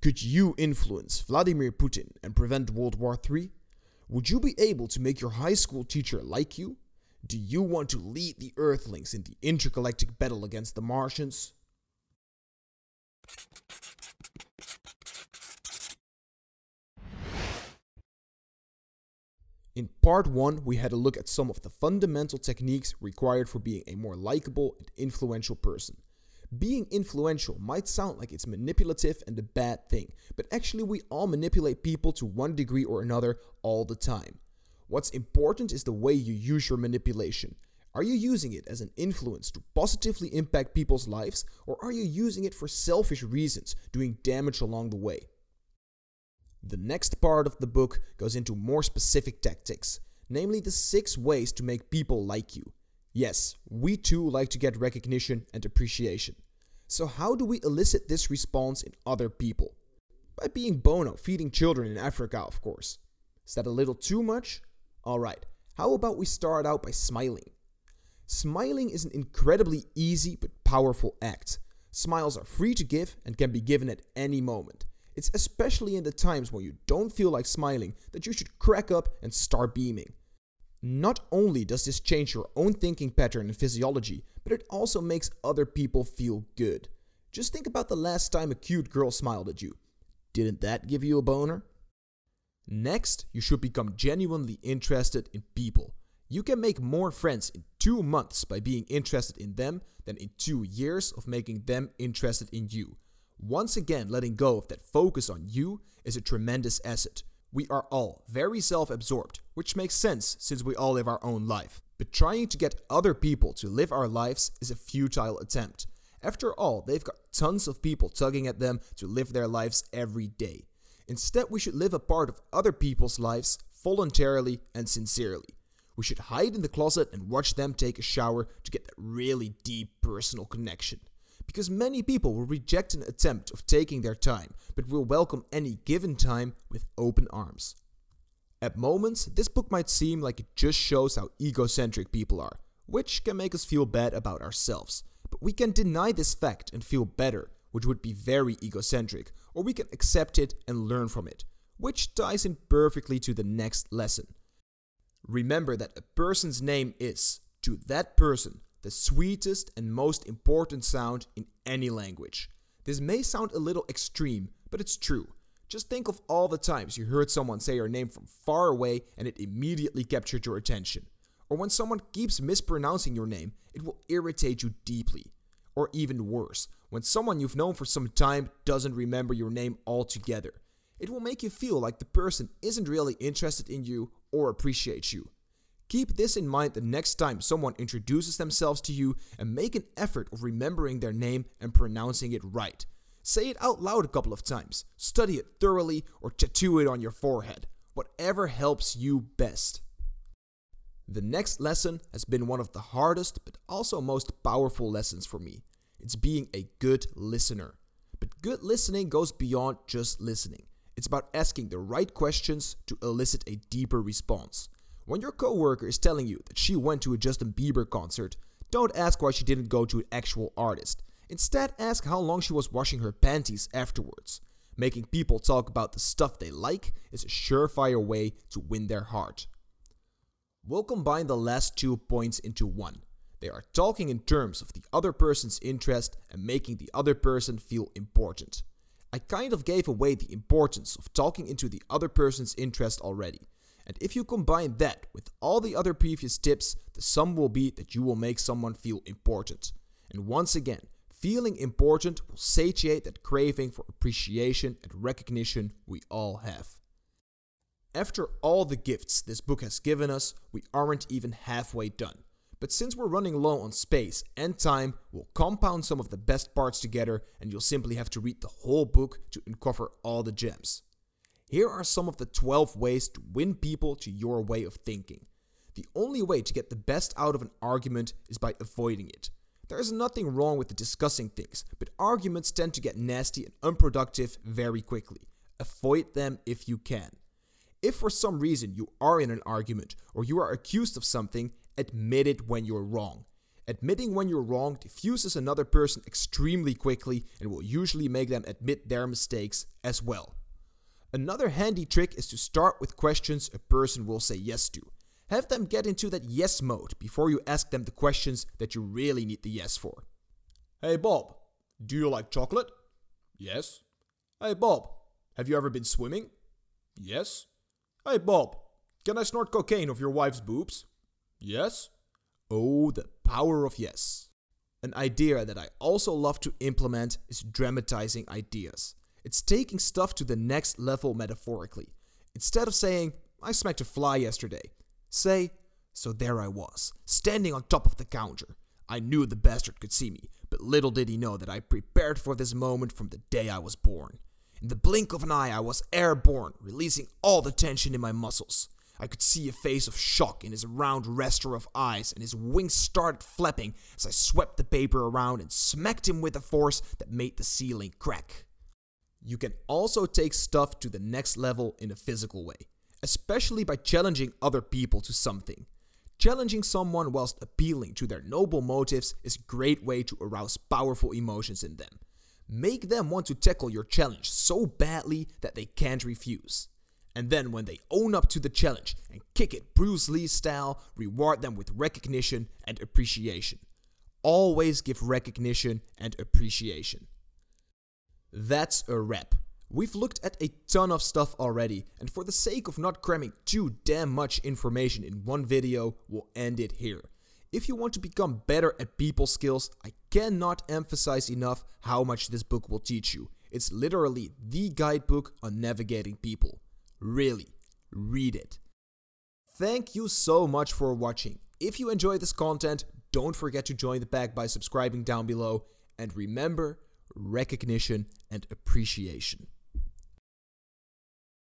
Could you influence Vladimir Putin and prevent World War III? Would you be able to make your high school teacher like you? Do you want to lead the Earthlings in the intergalactic battle against the Martians? In part 1, we had a look at some of the fundamental techniques required for being a more likable and influential person. Being influential might sound like it's manipulative and a bad thing, but actually, we all manipulate people to one degree or another all the time. What's important is the way you use your manipulation. Are you using it as an influence to positively impact people's lives, or are you using it for selfish reasons, doing damage along the way? The next part of the book goes into more specific tactics, namely the six ways to make people like you. Yes, we too like to get recognition and appreciation. So, how do we elicit this response in other people? By being Bono, feeding children in Africa, of course. Is that a little too much? Alright, how about we start out by smiling? Smiling is an incredibly easy but powerful act. Smiles are free to give and can be given at any moment. It's especially in the times when you don't feel like smiling that you should crack up and start beaming. Not only does this change your own thinking pattern and physiology, but it also makes other people feel good. Just think about the last time a cute girl smiled at you. Didn't that give you a boner? Next, you should become genuinely interested in people. You can make more friends in two months by being interested in them than in two years of making them interested in you. Once again, letting go of that focus on you is a tremendous asset. We are all very self absorbed, which makes sense since we all live our own life. But trying to get other people to live our lives is a futile attempt. After all, they've got tons of people tugging at them to live their lives every day. Instead, we should live a part of other people's lives voluntarily and sincerely. We should hide in the closet and watch them take a shower to get that really deep personal connection because many people will reject an attempt of taking their time, but will welcome any given time with open arms. At moments, this book might seem like it just shows how egocentric people are, which can make us feel bad about ourselves. But we can deny this fact and feel better, which would be very egocentric, or we can accept it and learn from it, which ties in perfectly to the next lesson. Remember that a person's name is, to that person, the sweetest and most important sound in any language. This may sound a little extreme, but it's true. Just think of all the times you heard someone say your name from far away and it immediately captured your attention. Or when someone keeps mispronouncing your name, it will irritate you deeply. Or even worse, when someone you've known for some time doesn't remember your name altogether. It will make you feel like the person isn't really interested in you or appreciates you. Keep this in mind the next time someone introduces themselves to you and make an effort of remembering their name and pronouncing it right. Say it out loud a couple of times, study it thoroughly, or tattoo it on your forehead. Whatever helps you best. The next lesson has been one of the hardest but also most powerful lessons for me. It's being a good listener. But good listening goes beyond just listening. It's about asking the right questions to elicit a deeper response. When your coworker is telling you that she went to a Justin Bieber concert, don't ask why she didn't go to an actual artist. Instead, ask how long she was washing her panties afterwards. Making people talk about the stuff they like is a surefire way to win their heart. We'll combine the last two points into one. They are talking in terms of the other person's interest and making the other person feel important. I kind of gave away the importance of talking into the other person's interest already. And if you combine that with all the other previous tips, the sum will be that you will make someone feel important. And once again, feeling important will satiate that craving for appreciation and recognition we all have. After all the gifts this book has given us, we aren't even halfway done. But since we're running low on space and time, we'll compound some of the best parts together and you'll simply have to read the whole book to uncover all the gems. Here are some of the 12 ways to win people to your way of thinking. The only way to get the best out of an argument is by avoiding it. There is nothing wrong with discussing things, but arguments tend to get nasty and unproductive very quickly. Avoid them if you can. If for some reason you are in an argument or you are accused of something, admit it when you're wrong. Admitting when you're wrong diffuses another person extremely quickly and will usually make them admit their mistakes as well. Another handy trick is to start with questions a person will say yes to. Have them get into that yes mode before you ask them the questions that you really need the yes for. Hey Bob, do you like chocolate? Yes. Hey Bob, have you ever been swimming? Yes. Hey Bob, can I snort cocaine off your wife's boobs? Yes. Oh, the power of yes. An idea that I also love to implement is dramatizing ideas. It's taking stuff to the next level metaphorically. Instead of saying, I smacked a fly yesterday, say, So there I was, standing on top of the counter. I knew the bastard could see me, but little did he know that I prepared for this moment from the day I was born. In the blink of an eye, I was airborne, releasing all the tension in my muscles. I could see a face of shock in his round rester of eyes, and his wings started flapping as I swept the paper around and smacked him with a force that made the ceiling crack. You can also take stuff to the next level in a physical way, especially by challenging other people to something. Challenging someone whilst appealing to their noble motives is a great way to arouse powerful emotions in them. Make them want to tackle your challenge so badly that they can't refuse. And then when they own up to the challenge and kick it Bruce Lee style, reward them with recognition and appreciation. Always give recognition and appreciation. That's a wrap. We've looked at a ton of stuff already, and for the sake of not cramming too damn much information in one video, we'll end it here. If you want to become better at people skills, I cannot emphasize enough how much this book will teach you. It's literally the guidebook on navigating people. Really, read it. Thank you so much for watching. If you enjoy this content, don't forget to join the pack by subscribing down below. And remember, recognition and appreciation.